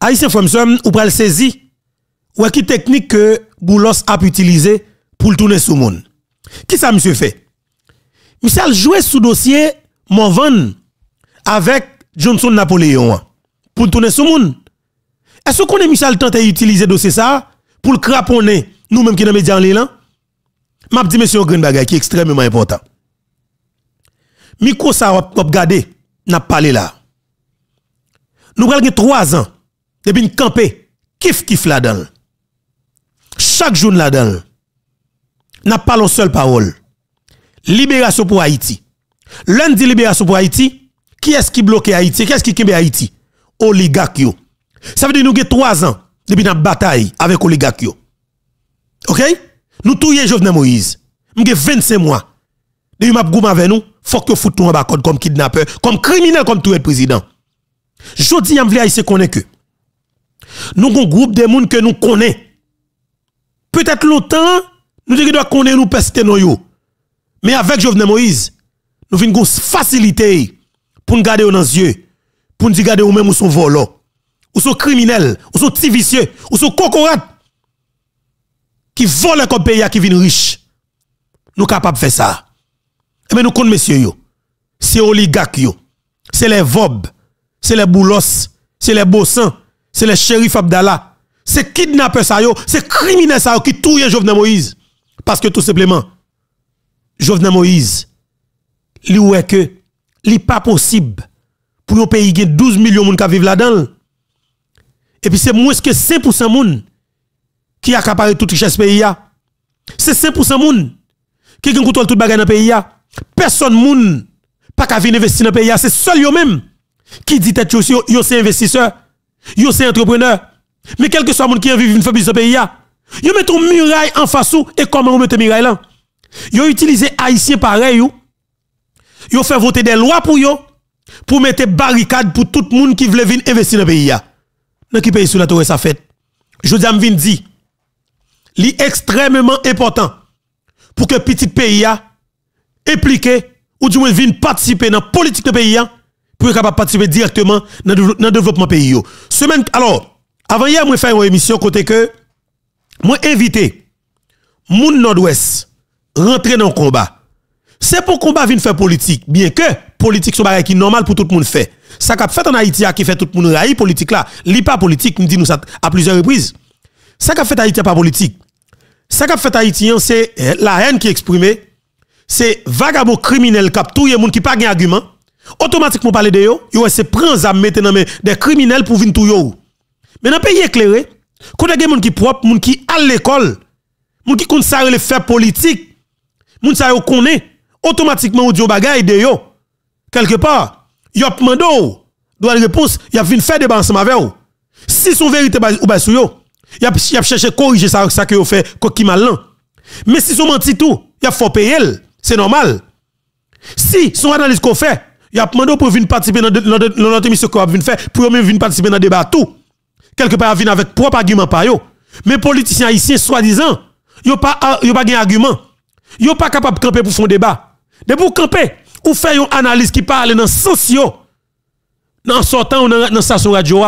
Haïtien Fromson, ou pral saisi, ou qui technique que Boulos a utilisé pour le tourner sous monde. Qui ça, monsieur fait? Monsieur a joué sous dossier Morvan avec Johnson Napoléon pour le tourner sous monde. Est-ce qu'on est Michel tente utiliser dossier ça pour le craponner nous-mêmes qui dans les médias en ligne? M'a dit monsieur Green qui est extrêmement important. Miko ça va regarder, n'a parlé là. Nous avons trois ans depuis une campé, kif kif là-dedans. Chaque jour là-dedans. N'a pas une seule parole. Libération pour Haïti. Lundi libération pour Haïti. Qui est-ce qui bloque Haïti? Qui est-ce qui kembe Haïti? Oligarque Ça veut dire nous avons trois ans depuis une bataille avec oligarque OK? Nous touye Jovenel Moïse. Nous avons 25 mois. Depuis m'a goum avec nous, faut que fout tout en bas comme kidnappeur, comme criminel comme tout le président. Jodi yam vle haïtien connaît que nous avons un groupe de monde que nous connaissons. Peut-être longtemps, nous devons connaître nous pester nous Mais avec Jovenel Moïse, nous avons une facilité pour nous garder dans les yeux, pour nous garder ou même ou son volant, ou son criminel, ou son petit vicieux, ou son cocorat qui vole comme pays qui vient riche. Nous sommes capables de faire ça. Et eh bien nous connaissons messieurs C'est oligarques C'est les VOB c'est les boulos, c'est les bossans, c'est les shérifs Abdallah, c'est kidnappeurs ça c'est criminels ça qui touye Jovenel Moïse. Parce que tout simplement, Jovenel Moïse, est que, li pas possible pour un pays qui 12 millions de gens qui vivent là-dedans. Et puis c'est moins que 5% de monde qui accapare toute richesse pays. C'est 5% de monde qui contrôle toute bagarre dans le pays. Personne moun pas investir dans le pays. C'est seul yo même qui dit tête yo, yo investisseur, yo c'est entrepreneur. Mais quel que soit monde qui vivre une famille ce pays yo met un muraille en face ou et comment on met muraille là? Yo utilisé haïtien pareil yo. Yo fait voter des lois pour yo pour mettre barricade pour tout le monde qui veut venir investir dans le pays. Dans qui pays sous la tour ça fait. Je dis vin dit li extrêmement important pour que petit pays a impliqué ou du moins vienne participer dans la politique de pays pour être capable participer directement dans le développement pays. Alors, avant hier, moi fait une émission côté que, moi invité, moun nord-ouest, rentrer dans le combat. C'est pour combat vient faire politique, bien que politique soit qui normal pour tout le monde fait. Ça qu'a fait en Haïti qui fait tout le monde raï politique là, li pas politique, nous dit nous ça à plusieurs reprises. Ça qu'a fait Haïti pas politique. Ça qu'a fait Haïtien c'est eh, la haine qui est exprimée, c'est vagabond criminel qui a tout le monde qui pas gain argument automatiquement parler de yo, yo se prend à mettre dans des criminels pour venir tout yo. Mais dans pays éclairé, quand il y a des gens qui propre, gens qui à l'école, gens qui compte ça le faire politique, gens ça yo connaît, automatiquement ou dit bagay de yo. Quelque part, yo demandé doit réponse, y a vinn faire débat ensemble avec. Si son vérité ou ba sou yo, y a y a corriger ça ça que yo fait qui mal Mais si son menti tout, y a faut payer, c'est normal. Si son analyse qu'on fait, il a demandé pour venir participer dans notre émission qu'on venir faire, pour venir participer dans le débat tout. Quelque part, venir avec propre argument par yo. Mais politiciens haïtiens, soi-disant, pas, yo pas un argument. Yo pas capable de camper pour faire un débat. De pour camper, ou faire une analyse qui parle dans le sens. Dans sortant ou dans la station radio,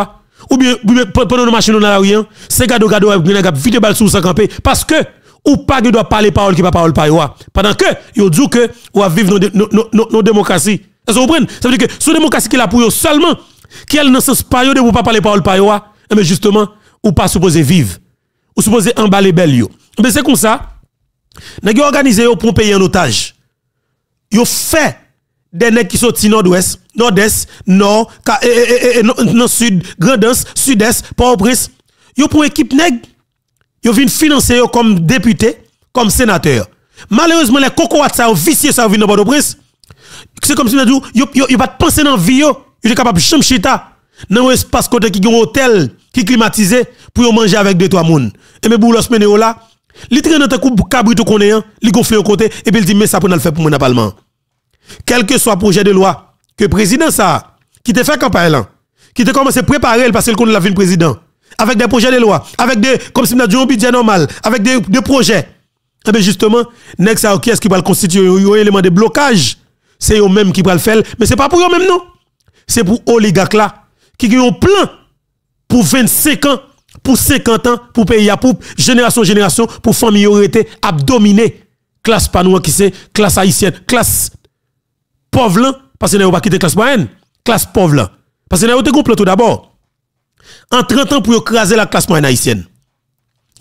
ou bien pendant nos machines dans la rue, c'est gado gado, vite balle sous sa camper. Parce que, ou pas doit parler parole qui pas parole par. Pendant que, yo dit que, ou vivre nos démocraties. Ça veut dire que sous démocratie qui est là pour eux seulement, qui est dans ce sens pas de vous pas parler parole par mais eh ben, justement, ou pas supposé vivre, ou supposé emballer belle. Mais eh c'est comme ça, n'a organisé pour un pays en otage. Yo fait des nègres qui sont nord-ouest, nord-est, nord, nord, sud, grand-est, sud-est, Port-au-Prince. Yo pour équipe nègre, yo vient financer comme député, comme sénateur. Malheureusement, les cocoats ça vicieux ça viennent dans Port-au-Prince c'est comme si nous disons, yo, yo, pas penser dans la vie, yo, yo capable de chambre chita, dans un espace côté qui un hôtel, qui climatisé, pour manger avec deux, trois moun. Et mais boulos mene là, li traîne dans ta coupe tout connaît, li gonfle au côté, et puis il dit, mais ça pour le faire pour mon parlement. Quel que soit projet de loi, que président ça, qui te fait campagne là, qui te commence à préparer parce qu'il connaît la ville président, avec des projets de loi, avec des, comme si nous avions un budget normal, avec des, des projets. Et eh bien justement, next qui est-ce qui va constituer? Un élément de blocage c'est eux même qui va le faire, mais c'est pas pour eux même non. C'est pour oligarques là qui ont plan pour 25 ans, pour 50 ans, pour pays pour génération génération, pour famille été à dominer classe panoua qui c'est? Classe haïtienne, classe pauvre parce que n'a pas quitté classe moyenne, classe pauvre. Parce que n'a pas complot tout d'abord. En 30 ans pour écraser la classe moyenne haïtienne.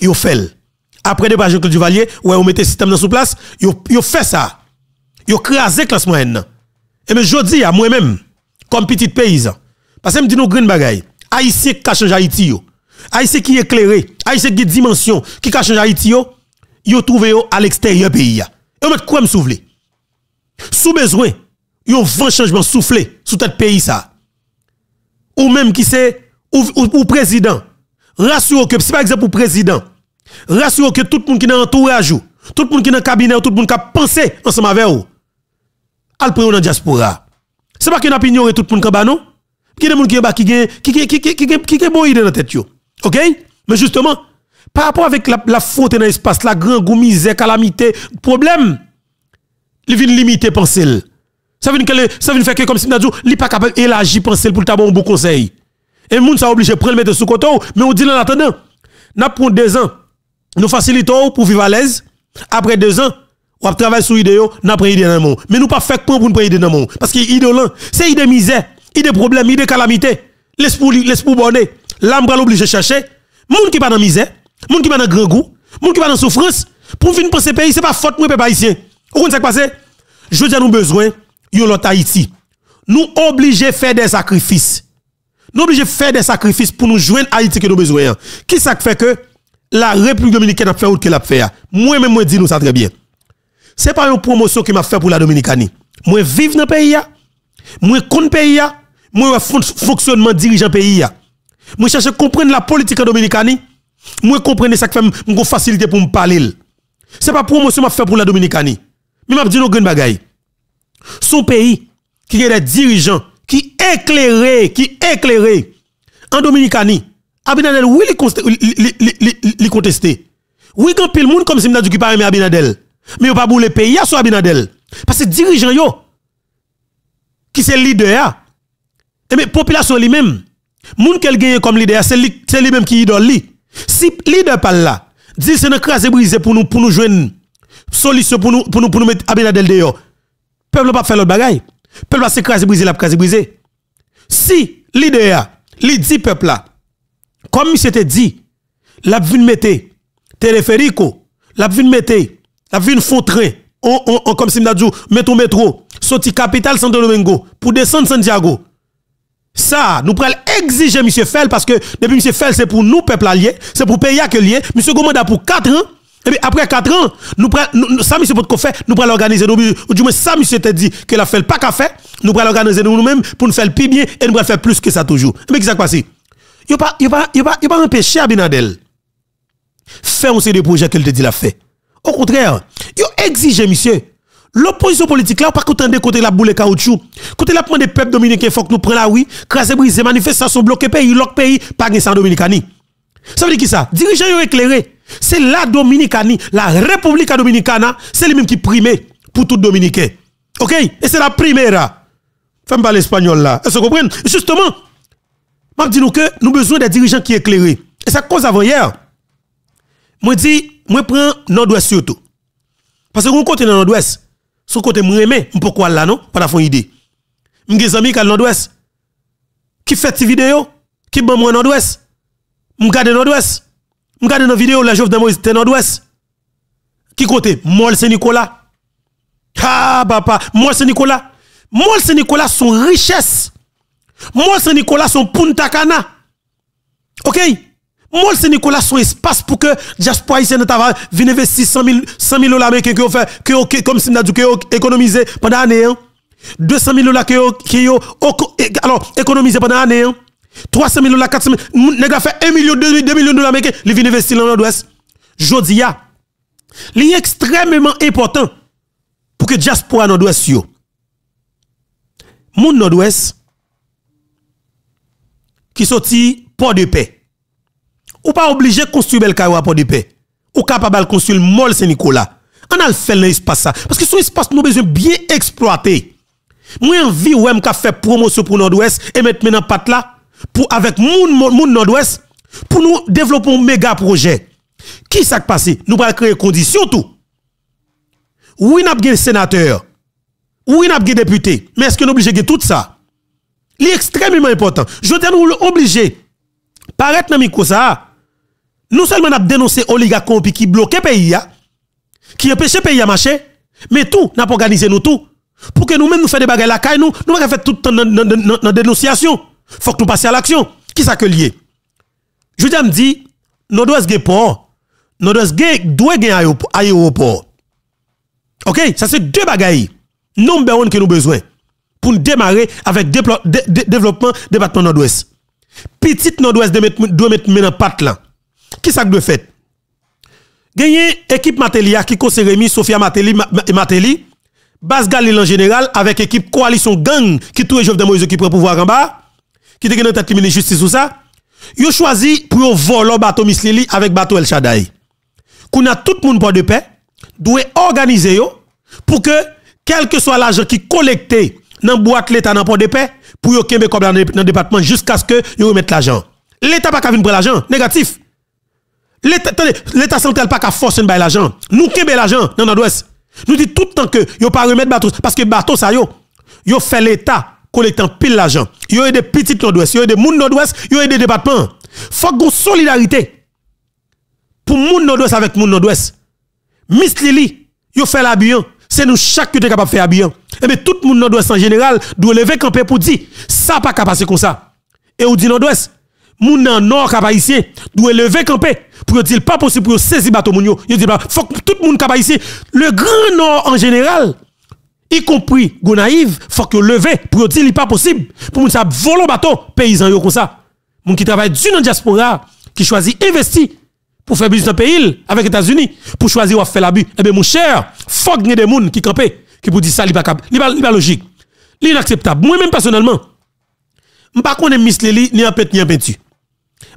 Yo fait. Après des pages de Duvalier, ouais, on mettait système dans sous place, yo, yo fait ça. Yo écrasé classe moyenne. Et mais je dis à moi-même, comme petit paysan, parce que me dit nous green bagay, haïtien qui a changé Haïti yo. Haïtien qui éclairé, haïtien qui dimension, qui a changé Haïti yo, yo trouvé yo à l'extérieur pays. Et on met quoi me souffler? Sous besoin, yon vent changement soufflé sous tête pays ça. Ou même qui c'est ou, président. Rassure que c'est par exemple pour président. Rassure que tout le monde qui est entourage tout le monde qui est dans cabinet, tout le monde qui a pensé ensemble avec vous al prendre dans diaspora. C'est pas qu'on a ignoré tout le monde qui non Qui des gens qui ont qui qui qui qui qui bon idée dans tête. OK? Mais justement, par rapport avec la, faute dans l'espace, la grande goût, misère, calamité, problème, il vient limiter penser. Ça veut dire ça veut faire que comme si Nadjou, il pas capable d'élargir penser pour t'avoir un bon conseil. Et le monde ça obligé prendre mettre sous côté, mais on dit en attendant, n'a pour deux ans, nous facilitons pour vivre à l'aise. Après deux ans, on travailler sur l'idée, n'a pas idée dans le monde. Mais nous pas fait pour nous prendre dans le monde parce que idée c'est idée misère, idée problème, idée calamité. Laisse pour laisse pour bonner. L'âme va l'obliger chercher. Monde qui pas dans misère, monde qui pas dans grand goût, monde qui pas dans souffrance, pour venir penser pays, c'est pas faute moi peuple haïtien. Vous comprenez ce qui passe Je dis nous besoin yon l'autre Haïti. Nous obligés faire des sacrifices. Nous obligés faire des sacrifices pour nous joindre Haïti que nous besoin. Qui ça fait que la République dominicaine a fait ou qu'elle a fait? Moi même moi dis nous ça très bien. C'est pas une promotion qui m'a fait pour la Dominicanie. Moi vivre dans le pays Moi connais pays Moi fonctionnement dirigeant pays Moi cherche à comprendre la politique en Dominicanie. Moi comprendre ça qui fait une facilité pour me parler. C'est pas promotion m'a fait pour la Dominicanie. Mais m'a dit nous grande bagaille. Son pays qui a des dirigeants qui éclairés, qui éclairés en Dominicanie. Abinadel, oui, il contesté. Oui, quand pile monde comme si m'a dit qui pas aimer Abinadel. Mais il pas le pays sur Abinadel. Parce que dirigeant yo qui c'est leader et mais population lui-même moun qu'elle gagne comme leader c'est lui c'est lui même qui idole lui. Si leader pas là, dit c'est une crase brisé pour nous pour nous joindre solution pour nous pour nous pour nous mettre Abinadel dehors peuple pas faire l'autre bagaille. Peuple va s'écraser, briser, la craser, briser. Si l'idée, li dit peuple là, comme il s'était dit, la vin mette téléphérico, la vin mette, la vin font train, on, on, comme si dit, mettons métro, sorti capitale Santo Domingo, pour descendre Santiago. Ça, nous prenons exiger M. Fell parce que depuis M. Fell, c'est pour nous, peuple allié, c'est pour payer que lié. M. Gomanda pour 4 ans, et puis après 4 ans, nous prenons, ça, monsieur, pour faire, nous prenons l'organiser, nous, du moins, ça, monsieur, dit que la fait pas qu'à faire, nous prenons l'organiser nous-mêmes pour nous faire le plus bien et nous prenons faire plus que ça toujours. Mais qu'est-ce qui passé? Il pas, il pas, il pas, il pas empêché Abinadel. Faire aussi des projets qu'elle te dit la fait. Au contraire, il exige, monsieur, L'opposition politique là, pas de côté la boule caoutchouc. Côté la des peuples dominicains, faut que nous prenions la oui, craser, briser, manifestation, bloquer pays, l'autre pays, pas sans Dominicani. Ça veut dire qui ça? Dirigeants éclairé. C'est la Dominicanie, la République Dominicana, c'est lui-même qui primait pour tout Dominicain. OK? Et c'est la première. Femme pas l'espagnol là. Est-ce que vous comprenez? Justement, je dis nous que nous besoin des dirigeants qui éclairés. Et ça cause avant hier. Moi dis, moi prends nord-ouest surtout. Parce que mon côté dans nord-ouest, son côté moi aimé, pourquoi là non? Pas la idée. M'gè zami qui nord-ouest qui fait cette vidéo qui bon moi nord-ouest. M'gade nord-ouest. Regardez dans vidéo, la Jovenel Moïse, c'était nord-ouest. Qui côté? Mol Saint-Nicolas. Ah, papa, Mol Saint-Nicolas. Mol Saint-Nicolas, son richesse. Mol Saint-Nicolas, son Punta Cana. OK? Mol Saint-Nicolas, son espace pour que diaspora haïtienne vienne investir 100 000, 100 000 dollars américains ont fait, que, comme si nous avons économisé pendant l'année. 200 000 dollars qui ont alors économisé pendant l'année. 300 000 dollars, 400 000 nèg a fait 1 million, 2, millions de dollars américains, il vient investir dans l'Ouest. Jodia, il est extrêmement important pour que diaspora nord-ouest yo. Moun nord-ouest qui sorti port de paix. Ou pas obligé de construire bel à port de paix. Ou capable de construire mol Saint-Nicolas. On a le fait l'espace ça parce que son espace nous besoin bien exploiter. Moi envie ouais m'ka fait promotion pour nord-ouest et mettre maintenant patte là pour avec moun moun nord-ouest pour nous développer un méga projet. Qui s'est passé Nous allons créer conditions tout. Oui, nous avons sénateur. Oui, nous avons député. Mais est-ce que nous obligés de tout ça? C'est extrêmement important. Je veux nous obligés. Paraître dans micro ça. Nous seulement avons dénoncé oligarques qui bloquent pays, qui empêchent pays à marcher, mais tout, avons organisé nous tout. Pour que nous-mêmes nous fassions des bagages la caille, nous, nous avons fait tout le temps dans dénonciation. faut que nous passions à l'action. Qui ça que lié? Je dire, me dit, nous devons gagner port. Nous devons aéroport. OK? Ça, c'est deux bagailles. Number one que nous besoin pour démarrer avec développement département nord-ouest. Petit nord-ouest doit mettre maintenant patte là. Qui ça doit faire? Gagner équipe Matelia qui conseille Rémi, Sophia Mateli, Mateli, Bas Galil en général, avec équipe coalition gang qui touche Jovenel Moïse qui prend pouvoir en bas, qui te dans tête justice ou ça. Yo choisi pour voler bateau Mislili avec bateau El Shaddai. Qu'on a tout le monde de paix, doit organiser yo pour que quel que soit l'argent qui collecté dans boîte l'état dans port de paix pour yo kembe comme dans le département jusqu'à ce que yo remette l'argent. L'état pas qu'à venir prendre l'argent, négatif. L'état central pas qu'à forcer l'argent. Nous kembe l'argent dans nord-ouest. Nous dit tout le temps que yo pas remettre bateau parce que bateau ça yo yo fait l'état collectant pile l'argent. Yo des petits nord-ouest, yo des moun nord-ouest, yo des départements. Faut une solidarité pour moun nord-ouest avec moun nord-ouest. Miss Lili, yo fait la bien. C'est nous chaque qui capable de faire bien. Et bien tout le monde nord-ouest en général doit lever camper pour dire ça pas capable comme ça. Et on dit nord-ouest, moun nan nord cap haïtien doit lever camper pour dire pas possible pour saisir bateau moun yo. Il dit faut que tout monde cap haïtien, le grand nord en général y compris Gonaïve, faut que lever pour dire il pas possible pour moun ça voler bateau paysan yo comme ça. Moun qui travaille du dans diaspora qui choisit investir pour faire business dans pays avec États-Unis pour choisir ou faire l'abus. Eh bien mon cher, faut que des gens qui campent qui pour dire ça, il pas pas logique. L'inacceptable. Moi-même personnellement, je ne pas connais Miss Lely ni en pète ni en peinture.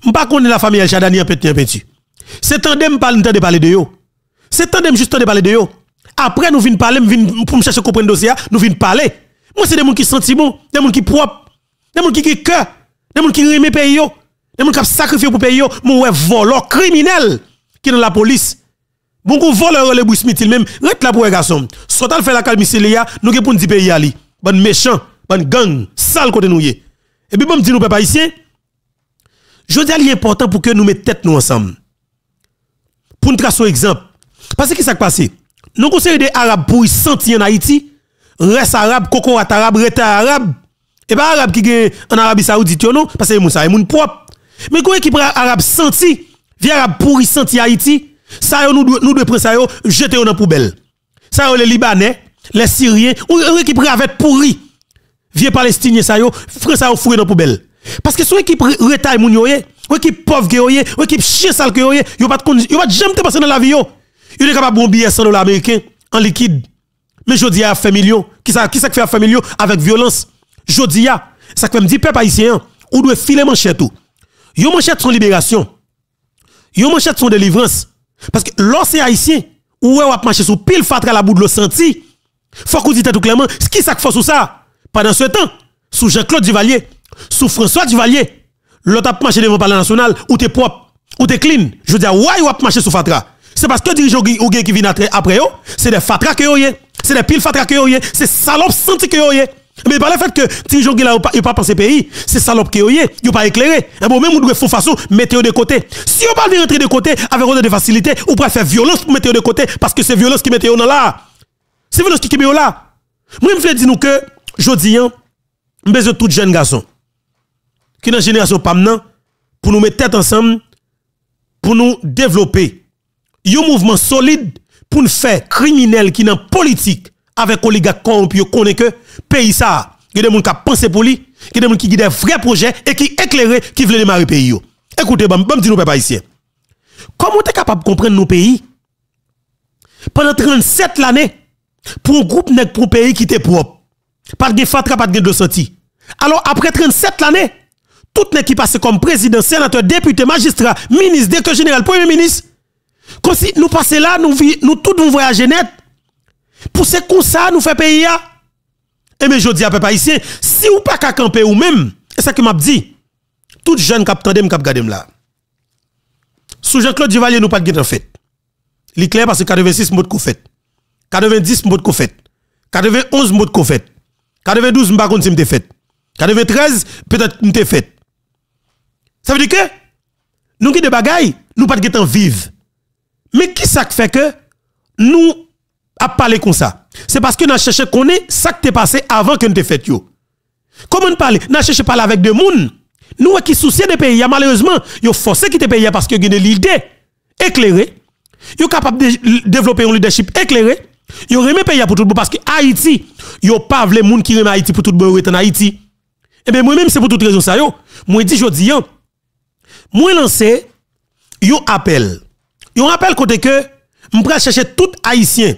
Je pas connais la famille El Chada ni en ni en peinture. C'est tandem parle de parler de yo. C'est tandem juste de parler de yo. Après nous venons parler, pour me chercher comprendre dossier, nous venons parler. Moi c'est des gens qui sont bon, des gens qui propres, des gens qui qui cœur, des gens qui aiment pays yo, des gens qui sacrifié pour pays yo, mon ouais voleur criminel qui dans la police. Bon coup voleur le Smith il même, rete là pour garçon. Soit fait la calme nous qui pour dire pays. Bon méchant, bon gang, sale côté nous Et puis bon dit nous papa ici. Je dis il est important pour que nous mettions tête nous ensemble. Pour nous tracer un exemple. Parce que qui s'est passé Nous conseillons des arabes pour sentir en Haïti, reste arabe, coco arabe, rete arabe. Et pas arabe qui est en Arabie Saoudite non? Parce que c'est moun propre. Mais quand équipe arabe senti, vient arabe pour sentir Haïti, ça nous nous devons prendre ça jeter dans la poubelle. Ça les Libanais, les Syriens, ou équipe avec pourri. Vieux Palestiniens ça yo, frère ça fouiller dans la poubelle. Parce que son équipe retaille moun yo ou équipe pauvre que yo ou équipe chien sale que yo yo pas yo pas jamais passer dans la vie yo. Yo est capable bon billet 100 dollars américains en liquide. Mais jodi a fait million. Qui ça qui ça fait million? Avec violence. Jodi a ça fait me dit peuple haïtien ou doit filer manchette tout. Yo manchette son libération. Yo manchette son délivrance. Parce que lorsque haïtien ou ouais ou marcher sous pile fatra la bout de l'eau senti. Faut qu'on dise tout clairement, ce qui ça fait sous ça? Pendant ce temps sous Jean-Claude Duvalier sous François Duvalier, l'autre a marché devant le Palais national, ou t'es propre, ou t'es clean. Je veux dire, ouais, ou marché sous Fatra. C'est parce que les dirigeants qui viennent après eux, c'est des Fatra que vous c'est des piles Fatra que vous c'est salopes senti que vous mais par le fait que dirigeants qui n'ont pas pensé pays, c'est salope que vous ils pas éclairé. Et bon, même vous devez faire façon, mettez de côté. Si vous pas rentrer de côté avec de facilité, vous pouvez faire violence pour mettre de côté parce que c'est violence qui mettez dans là. C'est violence qui met là. Moi, je veux dire que, je dis, je besoin de tout jeune garçon qui dans la génération PAM pour nous mettre tête ensemble, pour nous développer un mouvement solide pour nous faire criminels qui dans politique avec oligarques corrompus connaît que pays ça, il y a des gens qui pensent pour lui, il y a des gens qui ont des vrais projets et qui éclairent qui veulent démarrer le pays. Écoutez, bon, bon, nous pas ici. Comment tu es capable de comprendre nos pays? Pendant 37 années pour un groupe pour un pays qui était propre, pas de fatra, pas de de senti. Alors après 37 années, tout n'est qui passe comme président, sénateur, député, magistrat, ministre, directeur général, premier ministre. Comme si nous passons là, nous, nous tous nous net. Pour ce comme ça, nous fait payer. Et mais je dis à peuple haïtien, si ou pas camper ou même, c'est ça que m'a dit. tout jeune cap tande cap gade là. Sous Jean-Claude Duvalier nous pas de fait. Li clair parce que 86 mot qu'on fait. 90 mot qu'on fait. 91 mot qu'on fait. 92 m'pa konn si m'te fait. 93 peut-être m'te fait. Ça veut dire que nous qui des bagailles, nous pas de vivre. Mais qui ça fait que nous a parlé comme ça? C'est parce que nous cherché connaître ça qui t'est passé avant que nous te fait yo. Comment nous parler? Nous cherché parler avec des gens. Nous qui soucier des pays, malheureusement, yo forcé quitter pays parce que avez l'idée éclairée. Yo capable de développer un leadership éclairé. Yo remet pays pour tout le monde parce que Haïti, yo pas les gens qui remet Haïti pour tout le monde en Haïti. Eh bien moi même c'est pour toute raison ça yo. Moi dis jodi. Moi lancé un appel. Un appel côté que m'pral chercher tout haïtien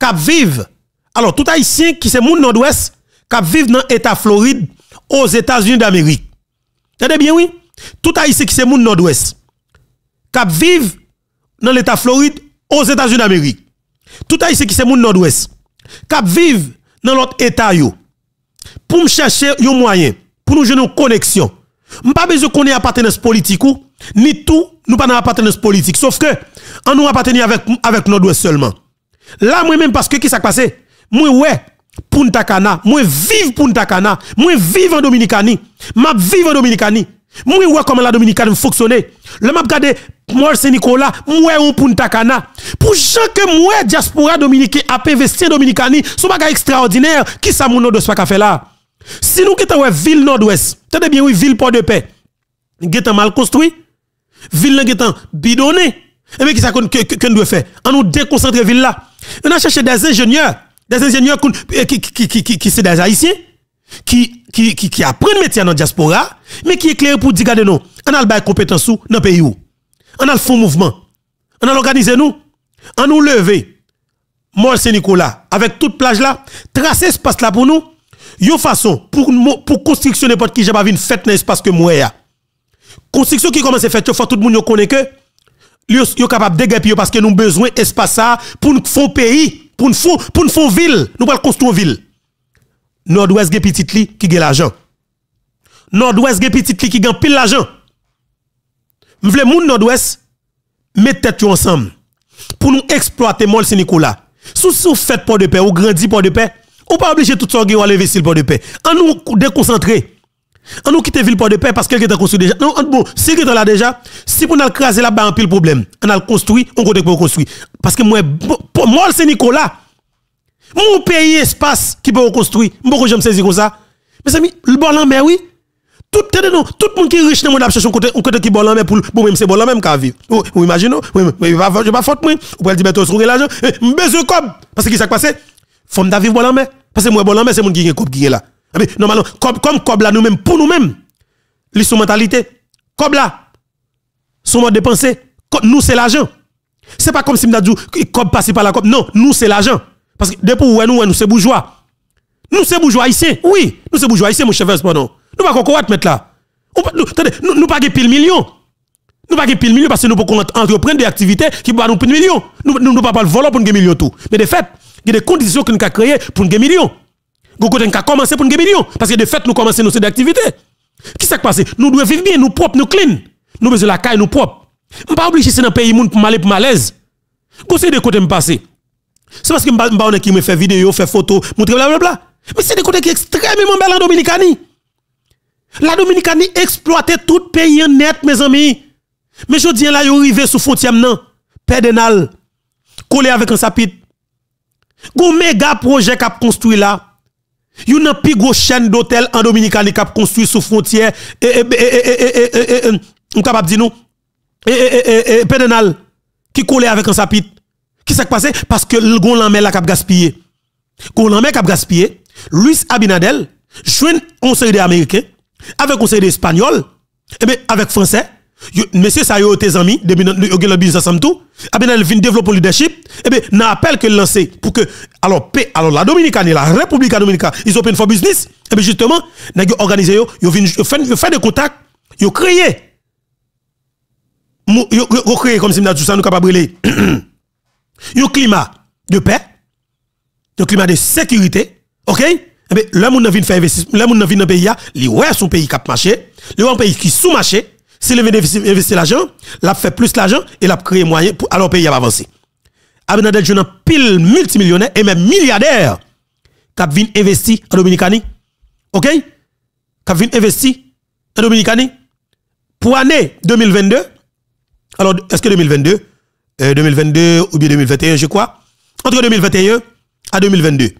qui vivent alors tout haïtien qui c'est moun nord-ouest qui vivent dans l'état Floride aux États-Unis d'Amérique. Entendez bien oui? Tout haïtien qui c'est moun nord-ouest qui vivent dans l'état Floride aux États-Unis d'Amérique. Tout haïtien qui c'est moun nord-ouest qui vivent dans l'autre état yo pour me chercher un moyen pour nous jouer une connexion. M'pas besoin qu'on ait appartenance politique ou ni tout nous pas appartenance politique sauf que on nous appartenir avec avec nord-ouest seulement. Là moi même parce que qui s'est passé? Moi ouais Punta Cana, moi vive Punta Cana, moi vive en Dominicanie, m'a vive en Dominicanie. Moi ouais comment la Dominicanie fonctionne? Le m'a regardé moi c'est Nicolas, moi ou Punta Cana. Pour gens que moi diaspora dominicain a investi en Dominicanie, c'est bagage extraordinaire qui ça mon nord pas faire là? Si nous qui ouais ville nord-ouest, tenez bien oui ville port de paix. Qui mal construit, ville qui bidonné. Et eh bien qui ça que nous doit faire? On nous déconcentrer ville là. On a cherché des ingénieurs des ingénieurs qui, qui, qui, qui, qui, sont des haïtiens, qui, qui, qui, qui apprennent métier dans la diaspora, mais qui éclairent pour dire, regardez nous, on a le compétence dans le pays où? On a le fond mouvement. On a organisé nous. On nous lever. Mol Saint-Nicolas, avec toute plage là, tracer espace là pour nous. Une façon pour pour construction n'importe qui j'ai pas vu une fête dans l'espace que moi ya. Construction qui commence à faire, faut tout le monde connaît que yo capable de parce que nous besoin espace ça pour nous faire pays pour nous faire pour nous ville. Nous pas construire ville. Nord-ouest gen petit li qui gagne l'argent. Nord-ouest gen petit li qui gagne pile l'argent. M'vle moun nord-ouest mettre tête ensemble pour nous exploiter Mol Saint-Nicolas. Sous sous fait port de paix ou grandi port de paix ou pas obligé tout ça à lever le port de paix en nous déconcentrer on nous quitte ville port de paix parce qu'elle est construit déjà. Non, bon, si est là déjà, si pour nous craser là-bas un pile problème, on a construit, on côté pour construire. Parce que moi, moi c'est Nicolas. Mon pays espace qui peut reconstruire. Moi, je me saisis comme ça. Mes amis, le bon en mer, oui. Tout, le monde qui est riche dans a cherché un côté, un côté qui est bon en mer pour, bon, même c'est bon en même qu'à vivre. Vous imaginez, mais je ne vais pas faute, moi. Vous pouvez dire, mais tu as l'argent. Je besoin comme. Parce que qui s'est passé? Faut me vivre bon en mer. Parce que moi, bon mer, c'est mon qui est qui est là. Ah, normalement, comme, Cob là, nous-mêmes, pour nous-mêmes, les mentalité. Cob là, son mode de pensée, nous c'est l'argent. C'est pas comme si dit Cob passe par la Cob. Non, nous c'est l'argent. Parce que depuis où nous, nous c'est bourgeois. Nous c'est bourgeois ici. Oui, nous c'est bourgeois ici, mon chef non. Nous pas quoi mettre là. Nous, nous, nous pas pile millions. Nous pas pile millions parce que nous pouvons entreprendre des activités qui nous pile millions. Nous ne pouvons pas le voler pour nous millions tout. Mais de fait, il y a des conditions que nous avons créées pour nous millions. Nous avons commencé pour nous millions. Parce que de fait, nous commençons nos activités. Qui s'est passé? Nous devons vivre bien, nous propres, nous clean. Nous besoin la caille, nous propres. Je ne pas obligé dans pays pour m'aller pour malaise. Conseil de côté me passer. C'est parce que je qui me fait vidéo, fait photo, montrer blablabla. Mais c'est des côtés qui sont extrêmement belles en Dominicanie. La Dominicanie exploite tout pays net, mes amis. Mais je dis là, ils arrivé sous frontière, non. Pédénal, collé avec un sapit. Un méga projet qu'a construit là. Il y a une plus chaîne d'hôtels en Dominicanie qui a construit sous frontière. Et, et, et, et, on dire nous. Et, et, et, Pédénal, qui collé avec un sapit. Qui s'est passé? Parce que le gon l'amé la cap gaspillé. Gon l'amé cap gaspillé. Luis Abinadel, joue un conseil d'Américains, avec un conseil d'Espagnol, et bien avec Français. Monsieur ça yo tes amis, depuis yo le business ensemble tout. Abinadel vient développer le leadership, et bien n'a appel que lancé pour que alors alors la Dominicanie, la République Dominicaine, ils open for business, et bien justement, n'a yo, yo fait fait des contacts, yo créé yo, créé comme si nous tout ça nous capable un climat de paix, un climat de sécurité, OK? Eh bien, le monde vient faire investissement, le monde vient dans pays, il ouais son pays a marché, il un pays qui sous marché, s'il veut investir l'argent, l'a fait plus l'argent et l'a créé moyen pour alors le pays va avancer. Abinadel jeune pile multimillionnaire et même milliardaire qui vient investir en Dominicanie. OK? Qui vient investir en Dominicanie pour l'année 2022. Alors est-ce que 2022 2022 ou bien 2021 je crois entre 2021 à 2022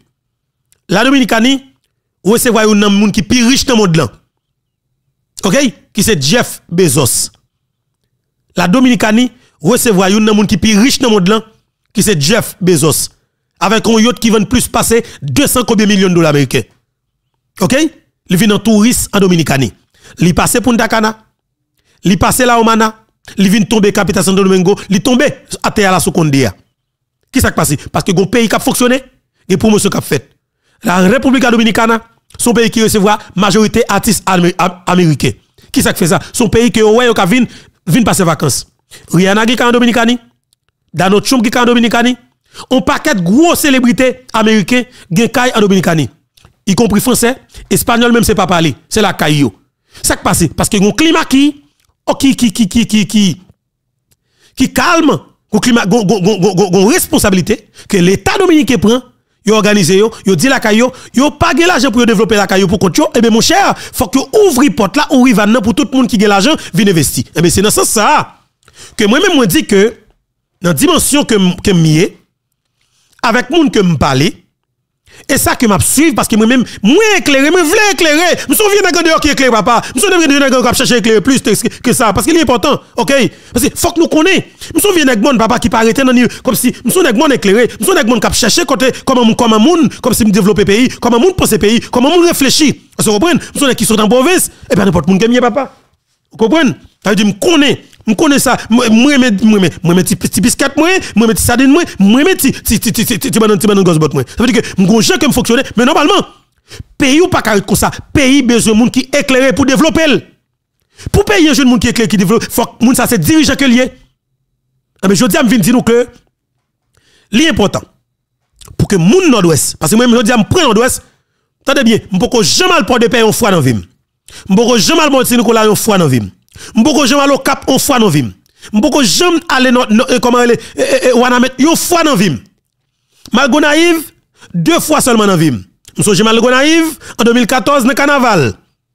la Dominicanie recevoir un monde qui plus riche dans le monde là. OK? Qui c'est Jeff Bezos. La Dominicanie recevoir un monde qui plus riche dans le monde qui c'est Jeff Bezos avec un yacht qui vend plus passer 200 combien millions de dollars américains. OK? Il vient en touriste en Dominicanie. Il passe Punta Cana. Il passe la Omana. Il vient tomber capitale Santo Domingo, il tombe à terre la seconde. Qui s'est passé Parce que un pays qui a fonctionné, une promotion qui a fait. La République Dominicana, son pays qui recevra majorité artistes américains. Qui ça fait ça? Son pays qui ouais qui vient vient passer vacances. Rihanna qui est en Dominicanie, Donald Trump qui est en Dominicanie, on paquet de gros célébrités américains qui en Dominicanie. Y compris français, espagnol même c'est pas parler, c'est la caillou. Ça qui passe parce que un climat qui oh, qui qui qui qui qui qui qui calme, climat gon responsabilité que l'état dominicain prend yo organisé yo, yo dit la caillou, yo pas l'argent pour développer la caillou pour compte et eh bien mon cher, faut que ouvri porte là, ouvri van pour tout le monde qui a l'argent, vienne investir. Et eh bien c'est dans ce sens ça que moi-même moi dis que dans dimension que que m'y avec monde que me parler et ça que m'a suivre parce que moi-même, moi éclairé, moi voulais éclairer. Je souviens d'un gars qui éclaire papa. Je souviens d'un gars qui chercher éclairer plus que ça parce qu'il est important. OK? Parce que faut que nous connaissions. Je souviens d'un gars papa qui paraît dans comme si je d'un gars éclairé. Je d'un gars qui chercher côté comment comment monde comme si me développer pays, comment monde penser pays, comment monde réfléchir. Vous comprenez? Je souviens qui sont en province et bien n'importe monde qui papa. Vous comprenez? Ça veut dire me connais je connais ça. Moi, moi, moi, petit biscuit, moi, moi, petit sardine, moi, moi, petit, petit, petit, petit, petit, banan, petit banan, gosbot, moi. Ça veut dire que, mon gens fonctionner, mais normalement, pays ou pas comme ça, pays besoin de monde qui éclairé pour développer. Pour payer un jeune monde qui éclairé, qui développe, faut que monde ça c'est dirigeant que lié. Mais je dis à dire que, l'important, pour que moun nord-ouest, parce que moi, je dis à me prendre nord-ouest, attendez bien, je ne peux jamais pas de payer une fois dans la vie. Je ne peux jamais monter Nicolas une fois dans la vie. Mboko jamais aller au cap on fois dans vie. Mboko jamais aller comment aller Wanamet une fois dans vie. Malgo naïve deux fois seulement dans vie. M'so jamais malgo naïve en 2014 dans carnaval.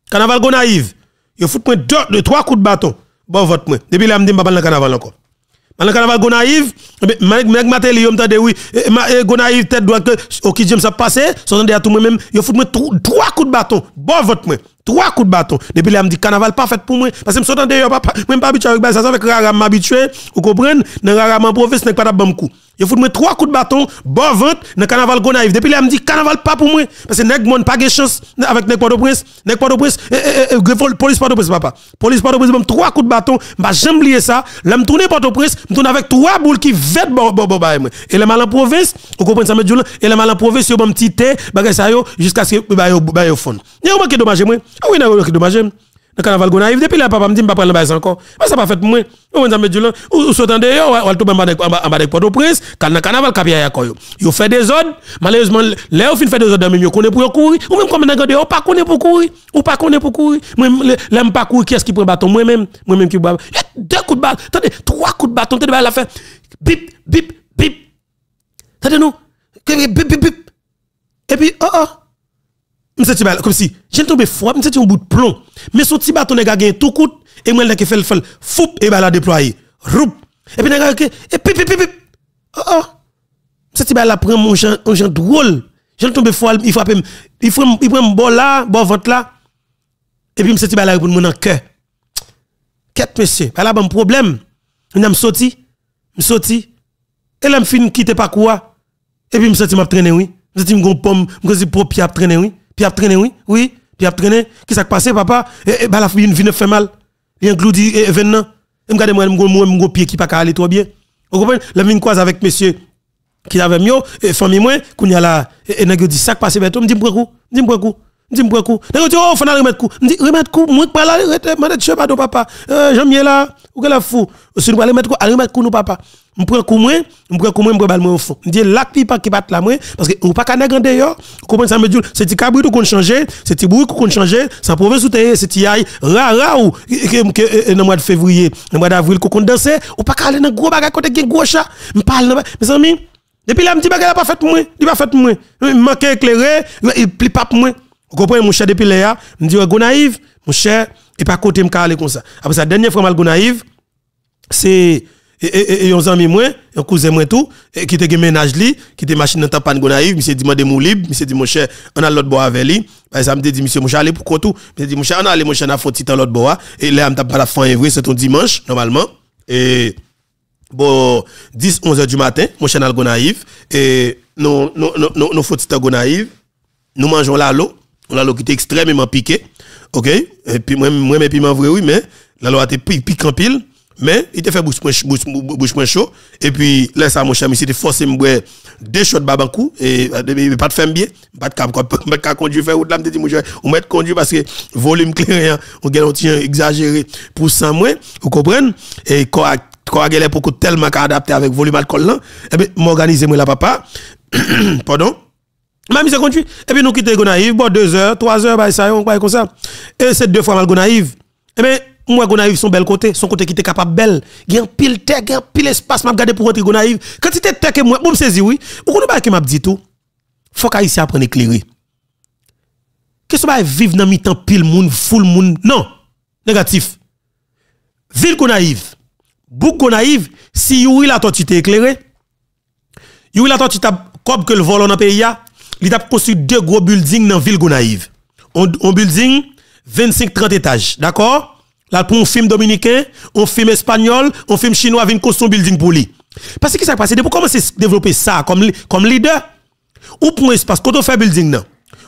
Carnaval go naïve. Yo fout moi deux trois coups de bâton. Bon vote. Depuis là me dit pas dans encore. Dans carnaval go naïve, mec matel yo m'tande oui, go naïve tête droite OK James ça passé, sont à tout moi même, yo fout moi trois coups de bâton. Bon vote moi trois coups de bâton. Depuis là, me dit carnaval pas fait pour moi. Parce que je suis d'ailleurs, même pas habitué avec ça, avec rara m'habitué. Vous comprenez? Dans m'en ce n'est pas de bon coup. Il faut me trois coups de bâton, bon vente, dans carnaval qu'on arrive. Depuis là, me dit carnaval pas pour moi. Parce que nèg mon pas de chance avec nèg Port-au-Prince, nèg Port-au-Prince, police Port-au-Prince papa. Police Port-au-Prince, trois coups de bâton, m'a jamais oublié ça. Là, me tourner Port-au-Prince, me tourne avec trois boules qui vêtent bon bon bon Et le mal en province, vous comprenez ça me et le mal en province, yo bon petit thé, bagay ça yo jusqu'à ce que bah yo bah yo fond. Il y a un dommage moi. Ah oui, c'est dommage. Le carnaval qu'on arrive, depuis là, papa me dit, pas prendre le encore. Mais ça pas fait pour moi. Ou on me dit, ou sautant dehors, ou tout en bas de Port-au-Prince, le carnaval, il y a. Ils fait des ordres. Malheureusement, là, ils fait des ordres, ils connaissent pour courir. Ou même comme on a dehors, pas connaît pour courir. Ou pas connaît pour courir. Moi, l'aime pas courir, qui est-ce qui prend bâton? Moi-même, moi-même qui bois. Deux coups de bâton. Attendez, trois coups de bâton. Attendez, la fait. Bip, bip, bip. Attendez, nous. Bip, bip, bip. Et puis, oh, oh me comme si j'ai tombé froid me senti un bout de plomb. Mais son petit bâton nèg tout coûte et moi qui fait fait foup et ben la déployer roup. Et puis nèg et pip pip pip oh oh ce petit la prend mon genre un genre drôle. J'ai tombé froid il frappe il frappe il prend bon là bon ventre là et puis me senti la pour mon cœur quête monsieur elle a un problème. On me sorti me sorti et là me quitter pas quoi. Et puis me senti m'a traîner oui. Me senti me pomme me senti a oui puis a traîné, oui, oui, puis a traîné. Qui s'est passé, papa? Et, et bah, la fille vient fait mal. Il y a un gloudi événement. Et me moi, mon pied qui pas aller trop bien. Vous comprenez? La vine croise avec monsieur qui avait mieux, et famille moi, qu'on y a là, et n'a dit ça passé, ben, me dit, m'poukou, dit, Dis me prend coup. Dit oh faut remettre coup. Me dit remettre coup, moi pas là, remettre je pas papa. Euh j'aime là, ou que la fou. Si nous remettre coup, remettre coup nous papa. Me prend coup moi, me prend coup moi, me prend balle moi au fond. Me dit là qui pas qui bat là moi parce que ou pas qu'à nèg en dehors. Comment ça me dit c'est petit cabri qu'on changer, c'est petit bruit qu'on changer, sans province ou c'est petit aïe ra ra ou que dans mois de février, dans mois d'avril qu'on danser, ou pas qu'aller dans gros bagage côté gros chat. Me parle mes amis. Depuis là me dit bagage pas fait pour moi, il pas fait pour moi. Manque éclairé, il plie pas pour moi. Vous comprenez, mon cher, depuis là, me dit, Gonaïve, mon cher, et pas côté me aller comme ça. Après ça, dernière fois, mal Gonaïve, c'est, et un ami moi, un cousin tout, qui était ménage qui était machine dans tapan Gonaïve, monsieur dit, mon libre, monsieur dit, mon cher, on a l'autre bois avec lui. Par exemple, dit, monsieur, mon cher, allez pour quoi tout? Monsieur dit, mon cher, on a allé, mon cher, on a fait l'autre bois, et là, on t'a pas la fin vrai, c'est ton dimanche, normalement. Et, bon, 10, 11 heures du matin, mon cher, a Gonaïve, et nous, nous, nous, nous, nous, faut Gonaïve, nous mangeons là l'eau, on a l'eau qui était extrêmement piqué. OK? Et puis, moi, moi, mes piments vrai, oui, mais la loi était piqué en pile. Mais il était fait bouche moins chaud. Et puis, là, ça, mon cher, il était forcé de boire deux shots de babankou. Et pas de faire. Pas de cap, pas de conduire, faire route là, me dit, mon cher, on met conduire parce que volume clair, on gagne un exagéré pour 100 moins. Vous comprenez? Et quand quand a pour tellement adapté avec volume alcool là, eh bien, m'organiser moi la papa. Pardon? C'est conduit. Et puis nous quittons Gonaïve, bon, deux heures, trois heures, bah, ça, on va comme ça. Et c'est deux fois mal Gonaïve. Eh bien, moi, Gonaïve, son bel côté, son côté qui était capable belle. Un pile terre, un pile espace, m'a regardé pour rentrer Gonaïve. Quand il était terre que moi, me saisi, oui. Ou qu'on pas qui m'a dit tout? Faut qu'Haïtien apprenne éclairer. Qu'est-ce que vivre dans mi-temps pile moun, full moun? Non. Négatif. Ville Gonaïve. Bouk Gonaïve, si youi la tortue éclairé, youi la tortue comme que le vol dans pays, il a construit deux gros buildings dans la ville Gonaïve. Un, building 25-30 étages, d'accord? Là, pour un film dominicain, un film espagnol, un film chinois, vient construire un building pour lui. Parce que ça passe, pour commencer à développer ça comme, comme leader, ou pour un espace, quand on fait building, non,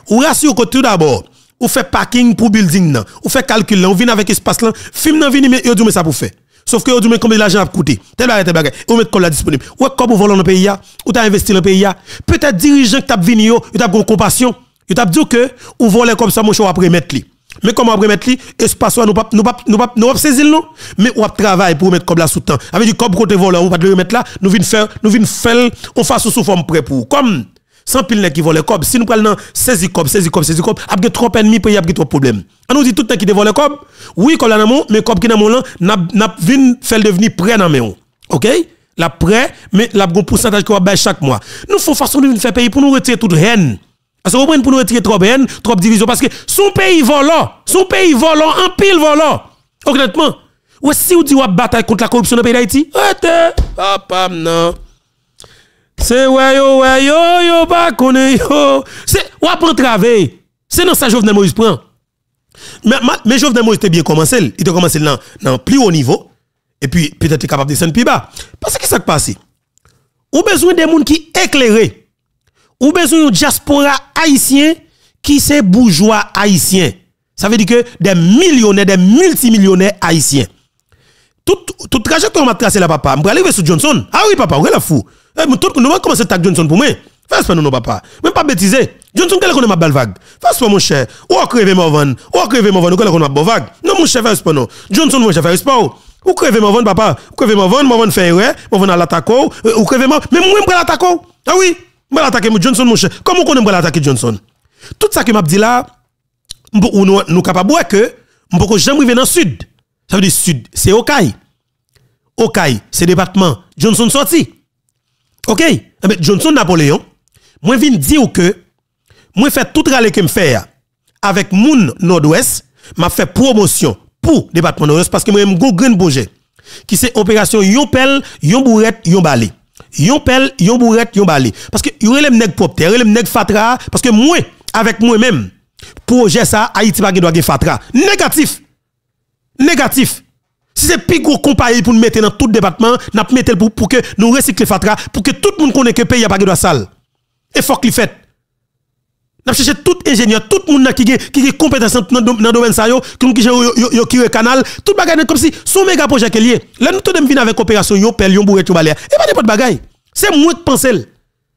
ou rassure que tout d'abord, ou fait parking pour building, non, ou fait calcul, on vient avec espace là, film nan vient, mais ça pour faire. Sauf que vous combien l'argent a coûté? Tel bagage, bagage. Vous mettez comme la disponible. Ou comme vous volez dans le pays, ou t'as investi dans le pays, peut-être dirigeant qui t'a venu, il t'a compassion. Il t'a dit que ou volez comme ça, mon choix après mettre. Mais comment après mettre li, espace nous pas nous pas nous pas nous saisir non, mais on travail pour mettre comme la sous temps. Avec du comme côté voleur, on pas le remettre là, nous venons faire nous venons faire on fasse sous forme prêt pour. Comme sans pile qui vole cob. Si nous prenons saisi cob, saisi cob, saisi cob, après trop ennemi pour y avoir trop problème. On nous dit tout temps qui vole cob. Oui, comme là mais cob qui mon là, n'a devenir prêt mon. OK? La prêt, mais la bon pourcentage qu'on va chaque mois. Nous faut façon de faire payer pour nous retirer toute haine. Parce que vous pour nous retirer trop haine, trop division? Parce que son pays volant, son pays volant en pile volant. Honnêtement, ou si vous dites bataille contre la corruption dans le pays d'Haïti, papa non. C'est ouais yo ouais yo yo pas yo. C'est ou apprend travailler. C'est dans ça Jovenel Moïse prend. Mais mais Jovenel Moïse était bien commencé, il était commencé dans dans plus haut niveau et puis peut-être capable de descendre plus bas. Parce que ça passe. Ou besoin des gens qui éclairés. Ou besoin de diaspora haïtien qui c'est bourgeois haïtien. Ça veut dire que des millionnaires, des multimillionnaires haïtiens. Tout, tout trajectoire m'a tracé là, papa. Je vais sur Johnson. Ah oui, papa, vous la fou. Eh, tout, nous allons commencer à Johnson pour moi? Fais pas non, papa. Même pas bêtiser. Johnson, quel est ma belle vague? Fais pas mon cher. Ou à crever ma vanne. Ou à crever ma vanne. Quel est ma bonne vague? Non, mon cher, fais pas non. Johnson, mon cher, fais pas. Ou crever ma vanne, papa. Ou crever ma vanne, ma vanne fait ouais. Ma vanne à l'attaque. Ou crever ma Mais moi, je l'attaque. Ah oui? Je vais l'attaquer Johnson, mon cher. Comment on aime l'attaquer Johnson? Tout ça qui m'a dit là, nous sommes capables de que, nous ne jamais dans le sud. Ça veut dire sud, c'est Okaï. Okaï, c'est département. Johnson sorti. OK? Eh ben, Johnson Napoléon, moi viens dire que moi fait tout râler que me faire avec moun nord-ouest, m'a fait promotion pour département nord-ouest parce que moi un grand projet qui c'est opération yon pelle, yon bourrette, yon balé. Yon pelle, yon bourrette, yon balé. Parce que yon relève nèg propre, relève nèg fatra parce que moi avec moi même projet ça Haïti pas doit fatra. Négatif. Négatif. C'est plus gros compagnie pour nous mettre dans tout le département, nous mettre pour, pour que nous recycler fatra, pour que tout le monde connaisse que le pays a pas de sale. Et faut qu'il fait. Nous cherché tout ingénieur, tout le monde qui qui compétence dans le domaine ça yo, qui yo qui le canal, tout bagage comme si son méga projet qui lié. Là nous tout venir avec opération yo pel yo bourré tout balé. Et pas n'importe bagaille. C'est moi qui pense.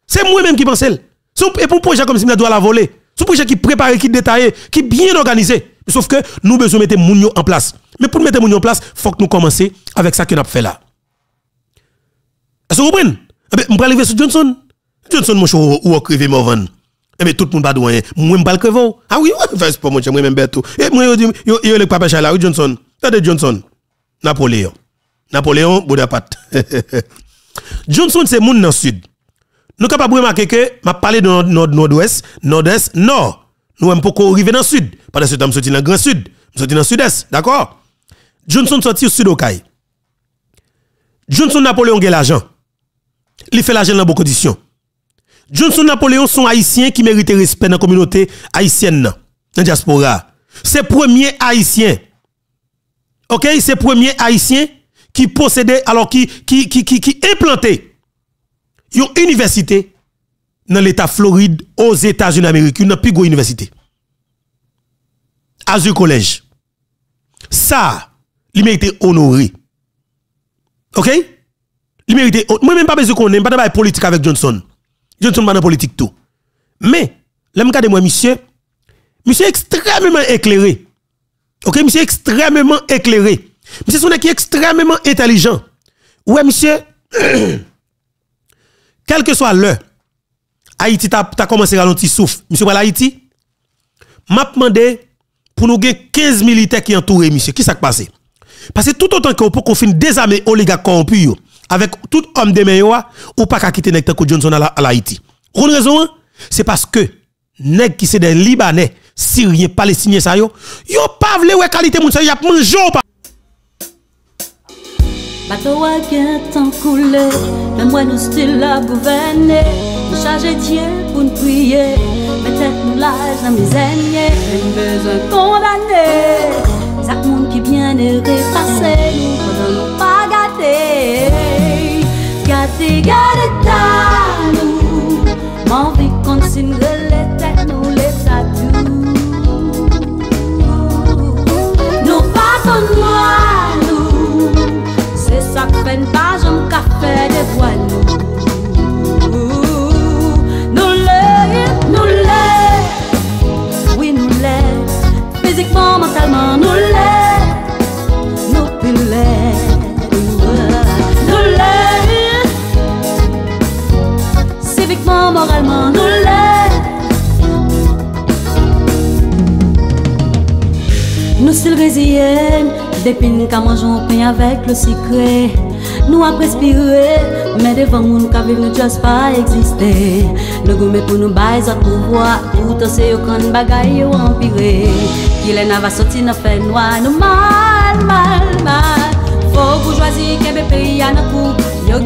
C'est moi même qui pense. Et pour projet comme si nous doit la voler. C'est un projet qui préparé, qui détaillé, qui bien organisé. Sauf que nous besoin mettre moun en place. Mais pour mettre moun en place, faut que nous commencions avec ça nous avons fait là. Est-ce que vous comprenez? Eh je vais sur Johnson. Johnson, mon chou, ou crevé Morvan. Eh bien, tout le monde va douer. Moi, je vais crever. Ah oui, oui, c'est pas moi, je vais même tout. Et moi, je dis, yo, yo, le papa oui, Johnson? Regardez Johnson. Napoléon. Napoléon Bonaparte. Johnson, c'est moun dans le sud. Nous sommes capables de remarquer que, je parlé de nord-nord-ouest, nord-est, nord. Nous sommes pas arriver dans le sud. Parce que nous sommes dans le grand sud. Nous sommes dans le sud-est. D'accord? Johnson sorti au sud-okaï. Johnson Napoléon a l'argent. Il fait l'argent dans beaucoup conditions. Johnson Napoléon sont haïtiens qui méritent respect dans la communauté haïtienne, dans la diaspora. C'est premier haïtien. OK, c'est premier haïtien qui possédait alors qui qui qui qui, qui implanté une université dans l'état Floride aux États-Unis d'Amérique, une plus grande université. Azure College. Ça, il mérite honoré. OK? Il mérite moi même pas besoin qu'on pas de politique avec Johnson. Johnson pas dans politique tout. Mais l'aime de moi monsieur, monsieur extrêmement éclairé. OK, monsieur extrêmement éclairé. Monsieur son qui extrêmement intelligent. Ouais monsieur quel que soit l'heure Haïti t'a commencé à ralentir souffle. Monsieur pas Haïti m'a demandé pour nous gagner 15 militaires qui entourent monsieur. Qui s'est passé Parce que tout autant que qu'on finisse désarmer oligarques corrompus avec tout homme de main ou pas qu'à quitter Nectar Johnson à l'Haïti. Une raison, c'est parce que nèg qui c'est des Libanais, Syriens, Palestiniens ça yo, yo pas vle ouais qualité moun y pas. Moi nous. Nous ça monde qui vient de repasser, nous pendant nous pas gâter. Gâter, gâter nous, m'envie continue les têtes nous les tatous. Nous pas noir nous, c'est ça que fait une page en café de voiles. Nous Nous sommes résilients, depuis nous mangeons pain avec le secret. Nous avons respiré, mais devant nous, nous ne nous juste pas exister. Nous goûtons pour nous bailler à pouvoir, tout c'est au quand bagaille ou empiré. Qu'il est va sortir dans fait noir, nous mal, mal, mal. Bourgeoisie. Yo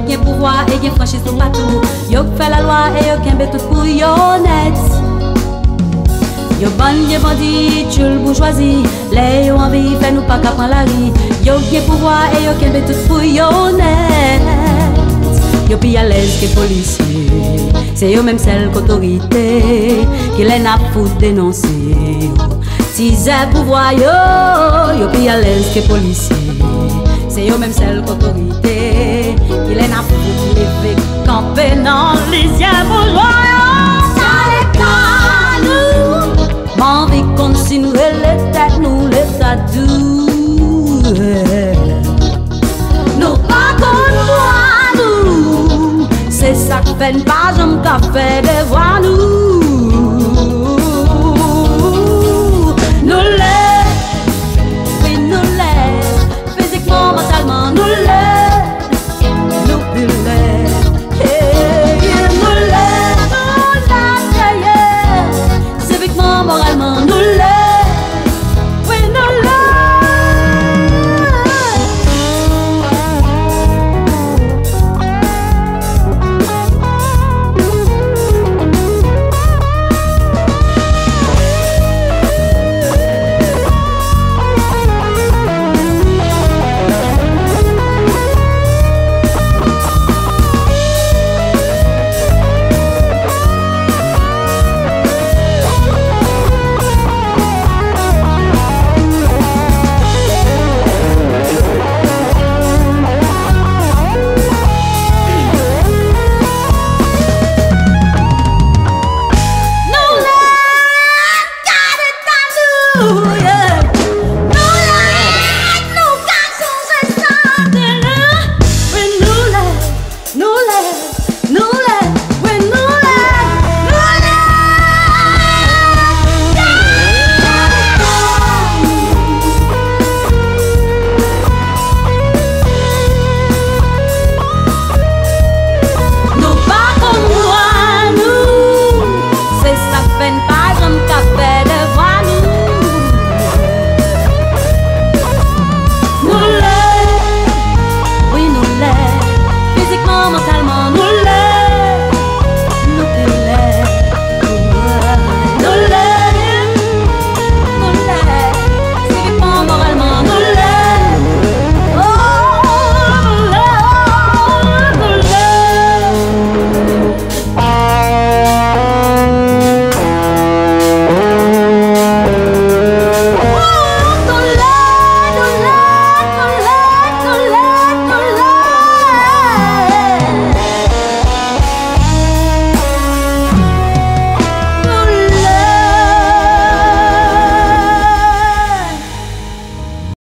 tout partout. Yo la loi et yo kembe tout pour yo. Yo ban gen bandi, tchoul bourgeoisie. Le yo anvi, fè nou pa kapan la ri. Yo gen pouvoi, e yo kenbe tout pou yo net. Yo pi alèz ke polisye Se yo menm sel kotorite Ki lè nap pou denonse Si zè pouvoi yo Yo pi alèz ke polisye Se yo menm sel kotorite Ki lè nap pou leve Kampè nan lisye pouvoi nous, m'envie continuer les têtes nous les tatous. Nous pas voit nous, c'est ça que fait une page